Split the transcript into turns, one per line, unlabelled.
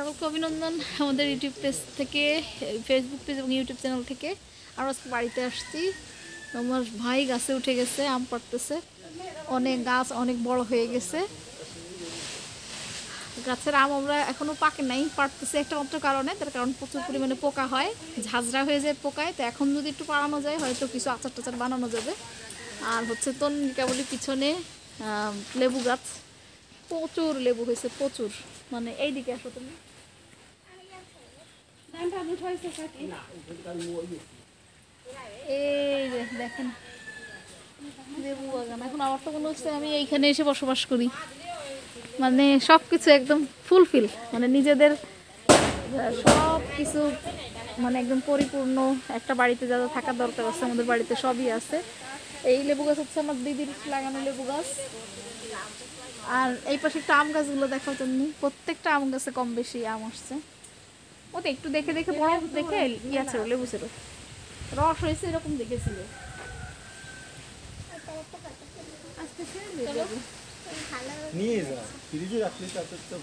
সকলকে অভিনন্দন আমাদের ইউটিউব পেজ থেকে ফেসবুক পেজ এবং ইউটিউব চ্যানেল থেকে। আর আজকে বাড়িতে আসছি। আমার ভাই গাছে উঠে গেছে, আম পাড়তেছে। অনেক গাছ, অনেক বড় হয়ে গেছে। গাছের আম আমরা এখনও পাকে নাই, পাড়তেছে একটা মাত্র কারণে, তার কারণ প্রচুর পরিমাণে পোকা হয়, ঝাঁঝরা হয়ে যায় পোকায়। তো এখন যদি একটু পাড়ানো যায়, হয়তো কিছু আচার টাচার বানানো যাবে। আর হচ্ছে তন্নিকা বলি পিছনে লেবু গাছ। প্রচুর লেবু হয়েছে, প্রচুর। মানে এইদিকে আসো তুমি। এই যে দেখেন। এখন আমার তো মনে হচ্ছে আমি এইখানে এসে বসবাস করি। মানে সব কিছু একদম ফুলফিল মানে নিজেদের সব কিছু মানে একদম পরিপূর্ণ একটা বাড়িতে যা যা থাকার দরকার আছে আমাদের বাড়িতে সবই আছে। এই লেবু গাছ হচ্ছে আমার দিদির লাগানো লেবু গাছ। আর এই পাশে একটা আম গাছগুলো দেখাও তুমি প্রত্যেকটা আম গাছে কম বেশি আম আসছে। ও তো একটু দেখে দেখে বড় দেখে ইয়া ছিল লেবু ছিল রস হয়েছে এরকম দেখেছিল।
নিয়ে যা ফ্রিজে রাখলে তাতে তো